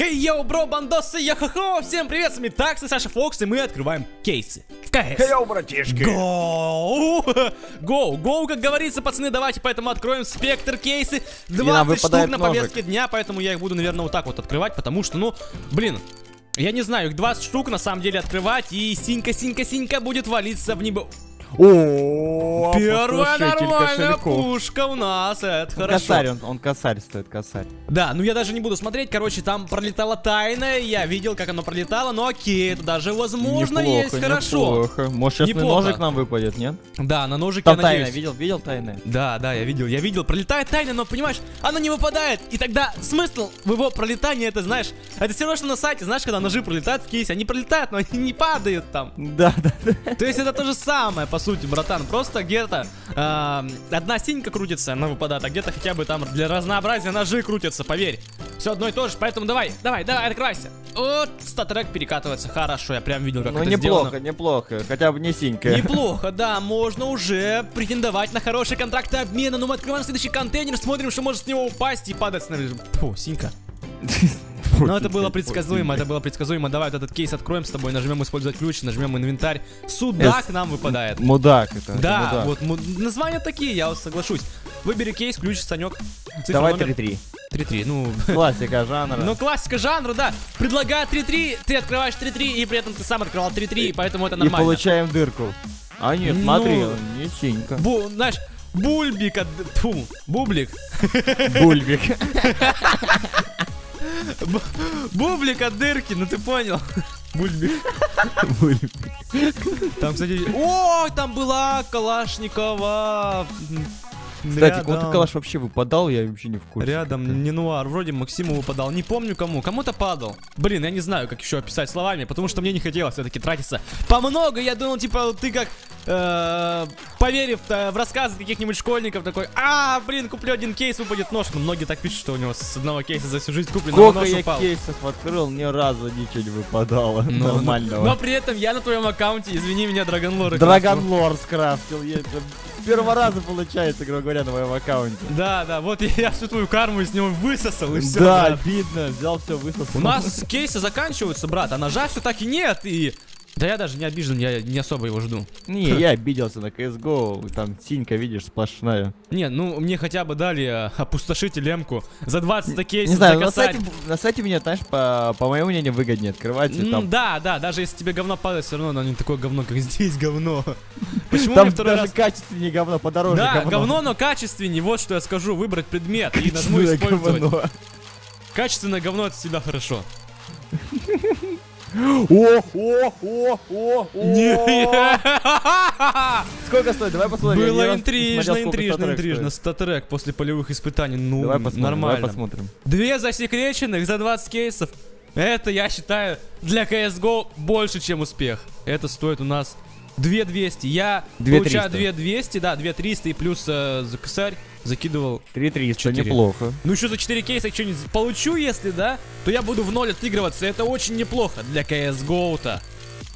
Хей, йоу, бро, бандосы, я-хо-хо, всем привет, с вами Такс и Саша Фокс, и мы открываем кейсы в КС. Хей, братишки. Гоу! Гоу, гоу, как говорится, пацаны, давайте поэтому откроем спектр кейсы. 20 нам штук на повестке дня, поэтому я их буду, наверное, вот так вот открывать, потому что, ну, блин, я не знаю, их 20 штук на самом деле открывать, и синька-синька-синька будет валиться в небо. О, Первая нормальная пушка у нас, это хорошо. Косарь, он, он косарь стоит, косарь. Да, ну я даже не буду смотреть, короче, там пролетала тайна, я видел, как оно пролетало, но окей, это даже возможно Неплохо, есть, хорошо. неплохо. Может, сейчас Неплохо. ножик нам выпадет, нет? Да, на ножике Там я тайна, надеюсь. видел, видел тайны? Да, да, я видел, я видел, пролетает тайна, но понимаешь, она не выпадает, и тогда смысл в его пролетании, это знаешь, это все равно, что на сайте, знаешь, когда ножи пролетают в кейсе, они пролетают, но они не падают там. Да, да, да. То есть это то же самое, по сути, братан, просто где-то а, одна синька крутится, она выпадает, а где-то хотя бы там для разнообразия ножи крутятся, поверь. Все одно и то же, поэтому давай, давай, давай, открывайся. Вот, статрек перекатывается, хорошо, я прям видел, как Ну, это неплохо, сделано. неплохо. Хотя бы не синька. Неплохо, да, можно уже претендовать на хорошие контракты обмена. Но мы открываем следующий контейнер, смотрим, что может с него упасть и падать. Фу, синька. Но это было предсказуемо, это было предсказуемо. Давай вот этот кейс откроем с тобой, нажмем использовать ключ, нажмем инвентарь. Судак нам выпадает. Мудак это. Да, вот названия такие, я соглашусь. Выбери кейс, ключ, Санек. Давай номер. 3-3. 3-3, ну... Классика жанра. Ну, классика жанра, да. Предлагаю 3-3, ты открываешь 3-3, и при этом ты сам открывал 3-3, поэтому это И нормально. получаем дырку. А нет, Ну, смотри, синька. Бу, знаешь, бульбик от... Фу, бублик. Бульбик. Бу- Бублик от дырки, ну ты понял. Бульбик. Бульбик. Там, кстати... О, там была Калашникова. Кстати, рядом. кому-то калаш вообще выпадал, я вообще не в курсе. Рядом не нуар, вроде Максиму выпадал, не помню кому, кому-то падал. Блин, я не знаю, как еще описать словами, потому что мне не хотелось все-таки тратиться по много. Я думал, типа, ты как, э, поверив э, в рассказы каких-нибудь школьников, такой, а, блин, куплю один кейс, выпадет нож. Но многие так пишут, что у него с одного кейса за всю жизнь куплен, но Сколько нож я упал. кейсов открыл, ни разу ничего не выпадало Ну, ну, нормального. Но при этом я на твоем аккаунте, извини меня, Драгонлор. Драгон Лор скрафтил. я С первого раза получается, грубо говоря, на моем аккаунте. Да, да, вот я, всю твою карму из него высосал и все. да, видно, взял все, высосал. У нас кейсы заканчиваются, брат, а ножа все так и нет, и... Да я даже не обижен, я не особо его жду. Не, я обиделся на CSGO, там синька, видишь, сплошная. Не, ну мне хотя бы дали э, опустошитель эмку за 20 кейсов Не знаю, на сайте, на сайте мне, знаешь, по, по моему мнению, выгоднее открывать. и Там, Да, да, даже если тебе говно падает, все равно оно не такое говно, как здесь говно. Почему там второй даже раз... качественнее говно, подороже Да, говно. говно, но качественнее, вот что я скажу, выбрать предмет и нажму использовать. говно. Качественное говно это всегда хорошо. О, о, о, о, о. Сколько стоит? Давай посмотрим. Было интрижно, интрижно, интрижно. Статрек после полевых испытаний, ну, Давай посмотрим, нормально. давай посмотрим. Две засекреченных за 20 кейсов. Это, я считаю, для CSGO больше, чем успех. Это стоит у нас 2200. Я 2300. получаю 2200, да, 2300 и плюс э, косарь закидывал. 3300, Четыре. неплохо. Ну еще за 4 кейса что-нибудь получу, если да, то я буду в ноль отыгрываться. Это очень неплохо для CSGO-то.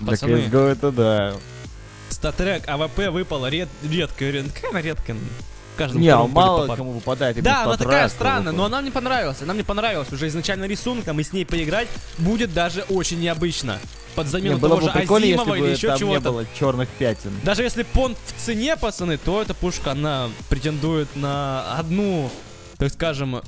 Для. CSGO это да. StatTrak АВП выпала ред, редко, редко, редко. В каждом Не, а мало попадает. кому выпадает. Да, она такая странная, но она мне понравилась. Она мне понравилась уже изначально рисунком, и с ней поиграть будет даже очень необычно. Под замену было того бы же прикольно, если Азимова или еще там не чего-то. было черных пятен. Даже если понт в цене, пацаны, то эта пушка, она претендует на одну, так скажем,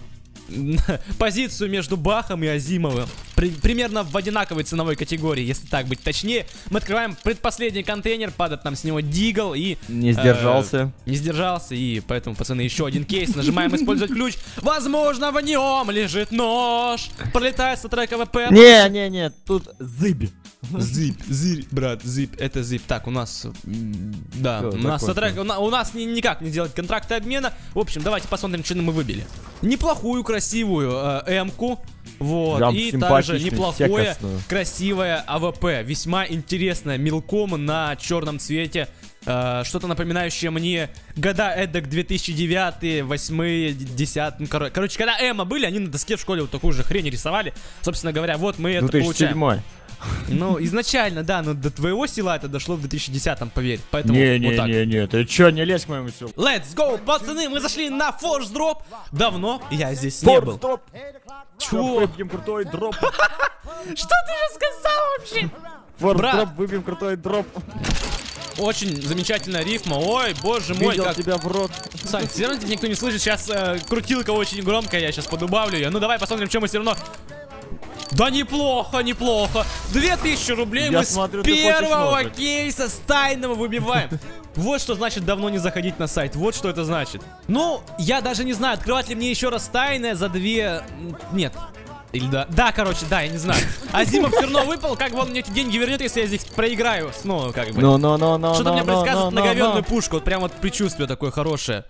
позицию между Бахом и Азимовым. При- примерно в одинаковой ценовой категории, если так быть точнее. Мы открываем предпоследний контейнер, падает нам с него Дигл и... Не сдержался. Не сдержался, и поэтому, пацаны, еще один кейс. Нажимаем использовать ключ. Возможно, в нем лежит нож. Пролетает со трека ВП. Не, не, не, тут зыбь. Зип, зип, брат, зип, это зип. Так, у нас, да, Всё, у нас, сотрек- у на- у нас ни- никак не делать контракты обмена. В общем, давайте посмотрим, что мы выбили. Неплохую, красивую э, М-ку. Вот, Прям и также симпатичный, неплохое, секостную. красивое АВП. Весьма интересное, мелком на черном цвете. Э, Что-то напоминающее мне года эдак 2009, 8, 10. Ну, коро- короче, когда эмо были, они на доске в школе вот такую же хрень рисовали. Собственно говоря, вот мы это получаем. 2007. Ну, изначально, да, но до твоего села это дошло в 2010-м, поверь. Поэтому вот так. Не-не-не-не, ты чё, не лезь к моему селу. Let's go, пацаны, мы зашли на Force Drop. Давно я здесь не был. стоп. Чего? Выпьем крутой дроп. Что ты же сказал вообще? Брат. дроп, выпьем крутой дроп. Очень замечательная рифма. Ой, боже мой, Видел как... тебя в рот. Сань, все равно тебя никто не слышит. Сейчас э, крутилка очень громкая, я сейчас подубавлю ее. Ну давай посмотрим, что мы все равно... Да неплохо, неплохо. 2000 рублей Я мы смотрю, с первого кейса с тайного выбиваем. Вот что значит давно не заходить на сайт. Вот что это значит. Ну, я даже не знаю, открывать ли мне еще раз тайное за две... Нет. Или да. Да, короче, да, я не знаю. Азимов все равно выпал, как бы он мне эти деньги вернет, если я здесь проиграю. Ну, как бы. Ну, ну, ну, ну, Что-то мне предсказывает ну, многовенную ну. пушку. Вот прям вот предчувствие такое хорошее.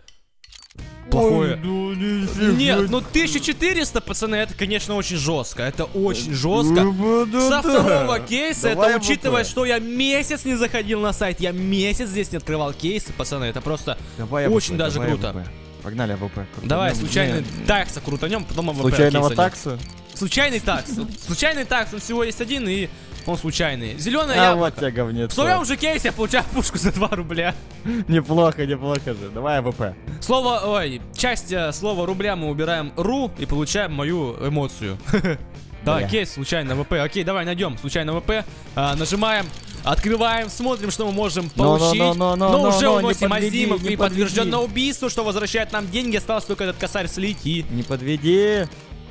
Плохое. Ой, ну, нифига Нет, ну 1400, пацаны, это, конечно, очень жестко. Это очень жестко. Ну, Со второго кейса, Давай это АВП. учитывая, что я месяц не заходил на сайт, я месяц здесь не открывал кейсы, пацаны, это просто Давай АВП, очень даже давай круто. АВП. Погнали АВП. крутанем. Давай, случайный Не, такса крутанем, потом АВП Случайного такса? Случайный такс. Случайный такс, он всего есть один, и он случайный. Зеленая А яблоко. вот тебе говнец. В своем же кейсе я получаю пушку за 2 рубля. Неплохо, неплохо же. Давай АВП. Слово, ой, часть э, слова рубля мы убираем ру и получаем мою эмоцию. Да, кейс, случайно ВП. Окей, давай найдем случайно ВП. А, нажимаем, открываем, смотрим, что мы можем Но, но, получить. но, но, но, Но но, уже но, уносим подведи, Азимов и подведи. подтвержденное убийство, что возвращает нам деньги. Осталось только этот косарь слить и Не подведи.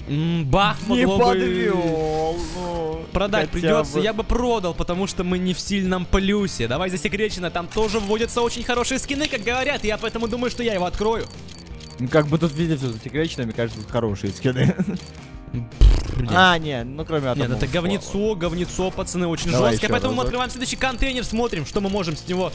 Бах, Не могло бы подвел. ну, Продать придется, бы. я бы продал, потому что мы не в сильном плюсе. Давай засекречено, там тоже вводятся очень хорошие скины, как говорят, я поэтому думаю, что я его открою. Ну, как бы тут везде все засекречено, мне кажется, тут хорошие скины. А, не, ну кроме Нет, одного это говнецо, говнецо, пацаны, очень Давай жесткое. еще Поэтому мы разок. открываем следующий контейнер, смотрим, что мы можем с него.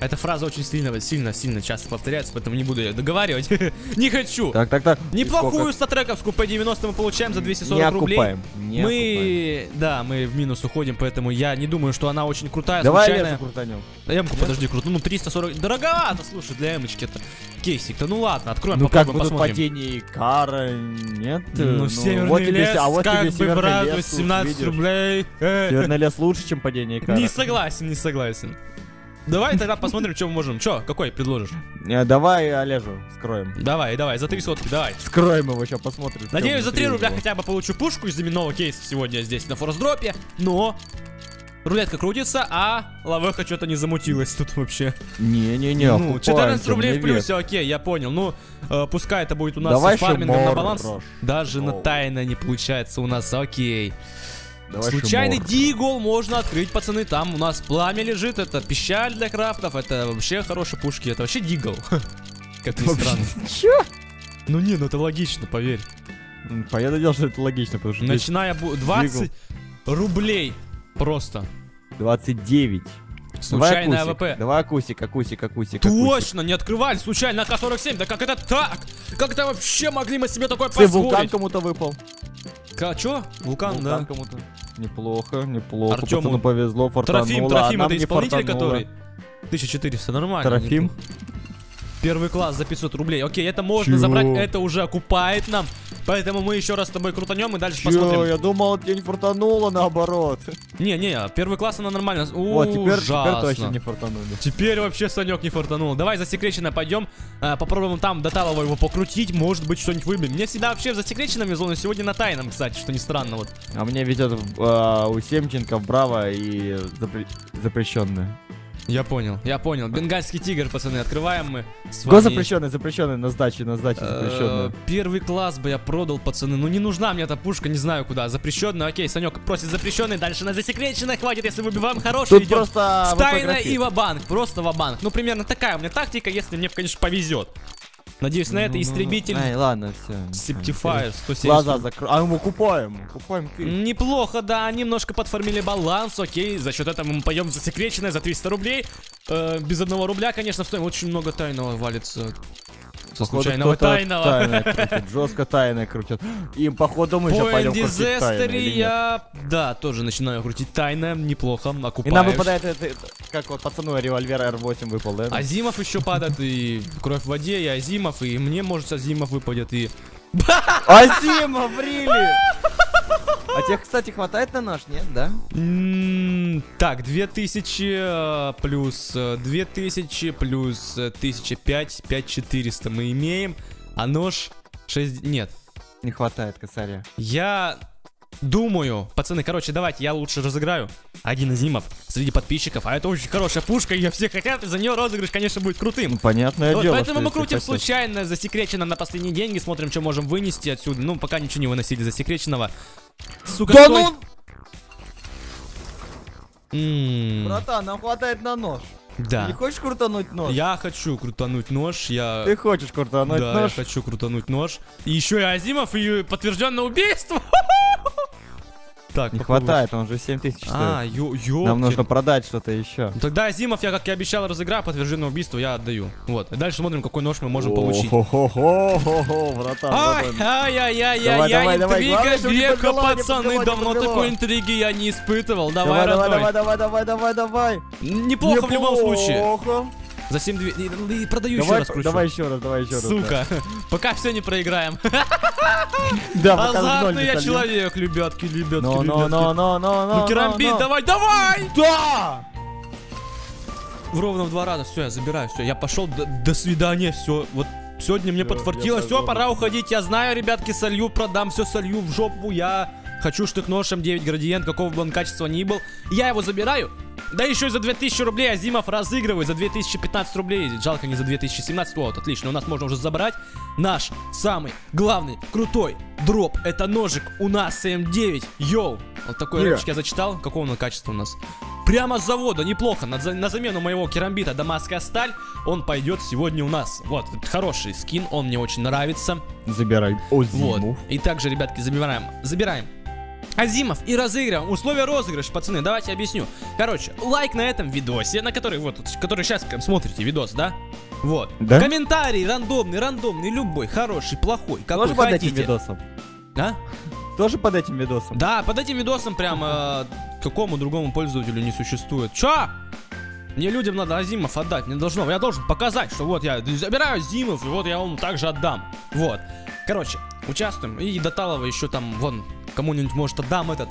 Эта фраза очень сильно, сильно, сильно часто повторяется, поэтому не буду ее договаривать. не хочу. Так, так, так. Неплохую статрековскую P90 мы получаем за 240 Не рублей. окупаем. Не окупаем. мы, да, мы в минус уходим, поэтому я не думаю, что она очень крутая, Давай случайная. лесу крутанем. Да Эмку, подожди, круто. Ну, 340. Дороговато, слушай, для эмочки это. Кейсик-то, ну ладно, откроем, Ну как попробуем, будут посмотрим. падение кара, нет? Ну, северный вот тебе, лес, а вот как тебе бы, брат, лес, тут 18 видишь. рублей. Северный лес лучше, чем падение кара. Не согласен, не согласен. Давай тогда посмотрим, что мы можем. Че, какой предложишь? Не, давай Олежу скроем. Давай, давай, за три сотки, давай. Скроем его, сейчас посмотрим. Надеюсь, за 3 рубля его. хотя бы получу пушку из именного кейса сегодня здесь на форс-дропе. Но рулетка крутится, а лавеха что-то не замутилась тут вообще. Не-не-не, ну, окупаемся, 14 рублей в плюсе, окей, я понял. Ну, э, пускай это будет у нас Давай с фармингом на баланс. Рош. Даже на Оу. тайна не получается у нас, окей. Давай Случайный шимор. дигл можно открыть, пацаны. Там у нас пламя лежит, это пищаль для крафтов, это вообще хорошие пушки, это вообще дигл. Как ни странно. Чё? Ну не, ну это логично, поверь. Понятное дело, что это логично, потому что Начиная бу- 20 рублей просто. 29. Случайный Давай акусик. АВП. Давай акусик, акусик, акусик, акусик. Точно, не открывали, случайно АК-47. Да как это так? Как это вообще могли мы себе такое Ты вулкан кому-то выпал. Чё? Вулкан, Вулкан да. кому-то. Неплохо, неплохо. Артёму Пацану повезло, фортануло. Трофим, а Трофим, нам это не исполнитель, фартануло. который... 1400, нормально. Трофим? Первый класс за 500 рублей. Окей, это можно Чё? забрать, это уже окупает нам. Поэтому мы еще раз с тобой крутанем и дальше Чё, посмотрим. я думал, тебе не фартануло, наоборот. Не-не, первый класс она нормально. Вот, теперь, теперь точно не фартанули. Теперь вообще Санек не фартанул. Давай засекреченно пойдем, э, попробуем там до талого его покрутить, может быть что-нибудь выбьем. Мне всегда вообще в засекреченном но сегодня на тайном, кстати, что не странно. Вот. А мне везет а, у Семченко, Браво и запре- запрещенное. Я понял, я понял. Бенгальский тигр, пацаны, открываем мы. с Го запрещенный, запрещенный, на сдаче, на сдаче Э, запрещенный. Первый класс бы я продал, пацаны. Ну не нужна мне эта пушка, не знаю куда. Запрещенный, окей, Санек просит запрещенный, дальше на засекреченной хватит, если выбиваем хороший, Тут идем просто в тайна ВП-графит. и ва-банк, просто ва-банк. Ну примерно такая у меня тактика, если мне, конечно, повезет. Надеюсь, на это Ну-ну-ну. истребитель Ай, ладно, все. Септифайр 170. Глаза закрой. А мы купаем, купаем. Неплохо, да, немножко подформили баланс, окей, за счет этого мы поем засекреченное за 300 рублей. Э, без одного рубля, конечно, стоим. Очень много тайного валится. Со Походу, случайного тайного. тайное крутит, жестко тайное крутят. Им, походу, мы сейчас пойдем крутить тайное, я, да, тоже начинаю крутить тайное, неплохо, И окупаешь. нам выпадает, это, это, как вот пацану револьвер R8 выпал, да? Азимов еще падает, и кровь в воде, и Азимов, и мне, может, Азимов выпадет, и... Азима, брили! А Всех, кстати, хватает на нож, нет, да? Так, 2000 э, плюс э, 2000 плюс э, 1005, 5400 мы имеем, а нож 6... Нет, Не хватает косаря. я думаю, пацаны, короче, давайте я лучше разыграю один Азимов среди подписчиков, а это очень хорошая пушка, ее все хотят, и за нее розыгрыш, конечно, будет крутым. Ну, понятное Вот, дело, поэтому мы крутим хотят. случайно, засекреченно на последние деньги, смотрим, что можем вынести отсюда. Ну, пока ничего не выносили засекреченного. Сука, Да стой. ну, М, братан, нам хватает на нож. Да. Не хочешь крутануть нож? Я хочу крутануть нож, я... Ты хочешь крутануть да, нож? я хочу крутануть нож. И еще и Азимов, и подтвержденное убийство. Так, Не попробуй. хватает, он же 7 тысяч А, ё, ёпки. Нам нужно продать что-то еще. Ну, Тогда Азимов, я, как и обещал, разыграю, подтвержденное убийство я отдаю. Вот. Дальше смотрим, какой нож мы можем получить. Хо-хо-хо, братан, Ай, братан. ай-яй-яй-яй, Давай, давай, давай, интрига века, пацаны, давно такой интриги я не испытывал. Давай, Давай, давай, родной. давай, давай, давай, давай, давай. Неплохо в любом случае. Неплохо. За 7 2 и, и продаю еще Давай, раз кручу. давай еще раз, давай еще раз. Сука, пока все не проиграем. Да, Азартный я человек, ребятки, ребятки, Но, но, но, ребятки. но, но, но. Ну, керамбит, давай, давай! Да! В ровно в два раза, все, я забираю, все, я пошел, до, до свидания, все, вот сегодня мне подфартило, все, пора уходить, я знаю, ребятки, солью, продам, все солью в жопу, я хочу штык-ножем 9 градиент, какого бы он качества ни был, я его забираю, да еще и за 2000 рублей Азимов разыгрывает, за 2015 рублей, жалко не за 2017, вот, отлично, у нас можно уже забрать наш самый главный, крутой дроп, это ножик у нас М9, йоу, вот такой Yeah. я зачитал, какого он качества у нас? Прямо с завода, неплохо. На, на замену моего керамбита Дамасская сталь он пойдет сегодня у нас. Вот, хороший скин, он мне очень нравится. Забирай. Вот. Озимов. И также, ребятки, забираем. Забираем. Азимов и разыгрываем. Условия розыгрыша, пацаны, давайте объясню. Короче, лайк на этом видосе, на который вот, который сейчас смотрите видос, да? Вот. Да? Комментарий рандомный, рандомный, любой, хороший, плохой, какой Тоже под этим хотите. видосом. А? Тоже под этим видосом. Да, под этим видосом прям э, какому другому пользователю не существует. Чё? Мне людям надо Азимов отдать, мне должно, я должен показать, что вот я забираю Азимов, и вот я вам также отдам. Вот. Короче, участвуем. И до Талова еще там, вон, кому-нибудь, может, отдам этот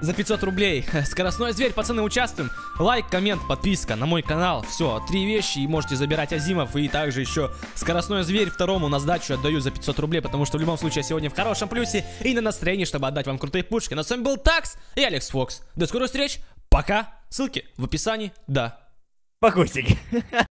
за 500 рублей. Скоростной зверь, пацаны, участвуем. Лайк, коммент, подписка на мой канал. Все, три вещи, и можете забирать Asiimov. И также еще скоростной зверь второму на сдачу отдаю за 500 рублей, потому что в любом случае я сегодня в хорошем плюсе и на настроении, чтобы отдать вам крутые пушки. На с вами был Такс и Алекс Фокс. До скорых встреч, пока. Ссылки в описании, да. Покусики.